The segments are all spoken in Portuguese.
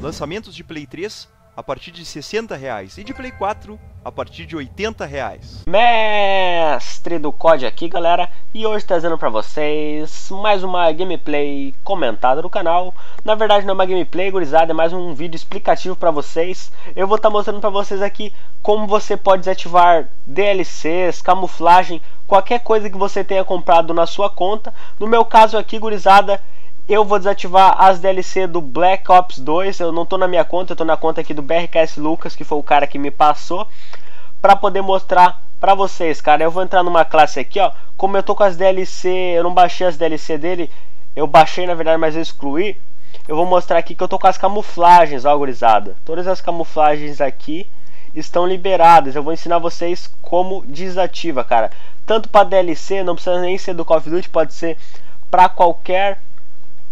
Lançamentos de Play 3 a partir de 60 reais e de Play 4 a partir de 80 reais. Mestre do COD aqui galera e hoje trazendo para vocês mais uma gameplay comentada do canal. Na verdade não é uma gameplay gurizada, é mais um vídeo explicativo para vocês. Eu vou estar tá mostrando para vocês aqui como você pode desativar DLCs, camuflagem, qualquer coisa que você tenha comprado na sua conta. No meu caso aqui gurizada eu vou desativar as DLC do Black Ops 2. Eu não estou na minha conta, eu estou na conta aqui do BRKS Lucas, que foi o cara que me passou, para poder mostrar para vocês, cara. Eu vou entrar numa classe aqui, ó. Como eu tô com as DLC, eu não baixei as DLC dele, eu baixei na verdade, mas eu excluí. Eu vou mostrar aqui que eu tô com as camuflagens, ó, gurizada. Todas as camuflagens aqui estão liberadas. Eu vou ensinar vocês como desativa, cara. Tanto para DLC, não precisa nem ser do Call of Duty, pode ser para qualquer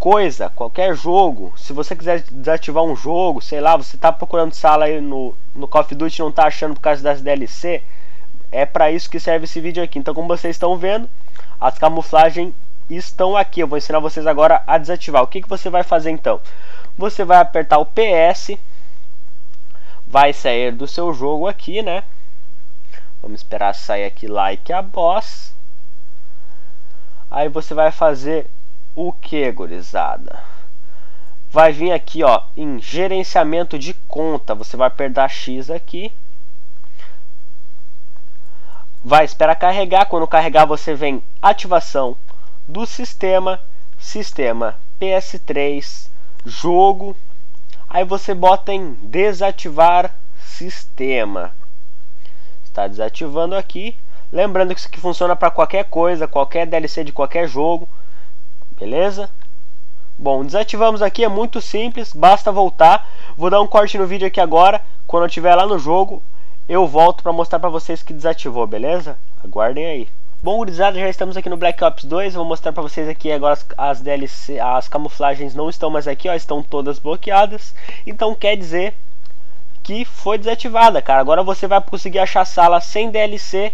coisa, qualquer jogo, se você quiser desativar um jogo, sei lá, você tá procurando sala aí no, no Call of Duty não tá achando por causa das DLC, é para isso que serve esse vídeo aqui. Então, como vocês estão vendo, as camuflagens estão aqui. Eu vou ensinar vocês agora a desativar. O que, que você vai fazer então? Você vai apertar o PS, vai sair do seu jogo aqui, né? Vamos esperar sair aqui like a boss. Aí você vai fazer o que, gurizada? Vai vir aqui, ó, em gerenciamento de conta. Você vai apertar X aqui. Vai esperar carregar. Quando carregar, você vem ativação do sistema, sistema PS3, jogo. Aí você bota em desativar sistema. Está desativando aqui. Lembrando que isso aqui funciona para qualquer coisa, qualquer DLC de qualquer jogo. Beleza? Bom, desativamos aqui, é muito simples, basta voltar. Vou dar um corte no vídeo aqui agora. Quando eu estiver lá no jogo, eu volto para mostrar para vocês que desativou, beleza? Aguardem aí. Bom, gurizada, já estamos aqui no Black Ops 2. Vou mostrar para vocês aqui agora as, as DLC, as camuflagens não estão mais aqui, ó, estão todas bloqueadas. Então quer dizer que foi desativada, cara. Agora você vai conseguir achar sala sem DLC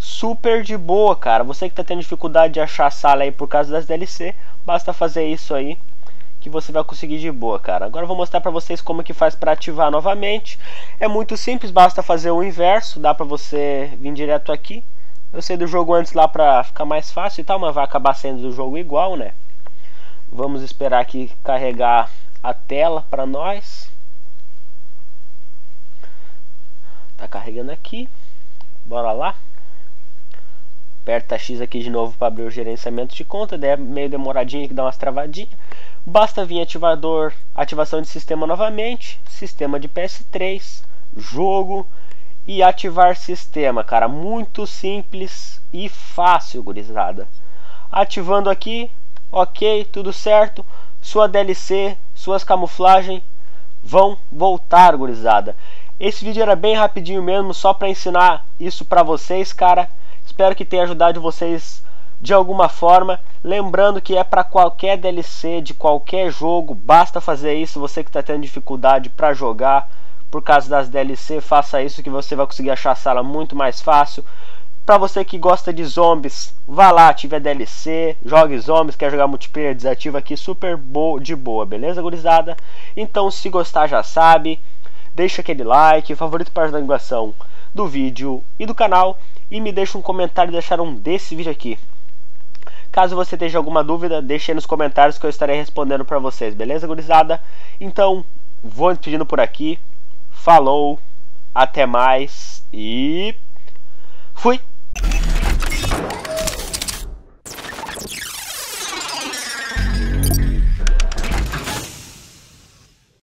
super de boa, cara. Você que está tendo dificuldade de achar sala aí por causa das DLC, basta fazer isso aí que você vai conseguir de boa, cara. Agora eu vou mostrar para vocês como que faz para ativar novamente. É muito simples, basta fazer o inverso, dá para você vir direto aqui. Eu sei do jogo antes lá para ficar mais fácil e tal, mas vai acabar sendo do jogo igual, né? Vamos esperar aqui carregar a tela para nós. Tá carregando aqui. Bora lá aperta X aqui de novo para abrir o gerenciamento de conta, é meio demoradinho que dá umas travadinhas. Basta vir ativador, ativação de sistema novamente, sistema de PS3, jogo e ativar sistema, cara, muito simples e fácil, gurizada. Ativando aqui, ok, tudo certo, sua DLC, suas camuflagens vão voltar, gurizada. Esse vídeo era bem rapidinho mesmo, só para ensinar isso para vocês, cara. Espero que tenha ajudado vocês de alguma forma. Lembrando que é para qualquer DLC de qualquer jogo, basta fazer isso. Você que está tendo dificuldade para jogar por causa das DLC, faça isso que você vai conseguir achar a sala muito mais fácil. Para você que gosta de zombies, vá lá, ative a DLC, jogue zombies, quer jogar multiplayer, desativa aqui super bo de boa, beleza, gurizada? Então, se gostar já sabe, deixa aquele like, favorito para a divulgação do vídeo e do canal e me deixa um comentário deixar um desse vídeo aqui. Caso você tenha alguma dúvida, deixe aí nos comentários que eu estarei respondendo para vocês, beleza, gurizada? Então, vou despedindo por aqui. Falou, até mais e fui!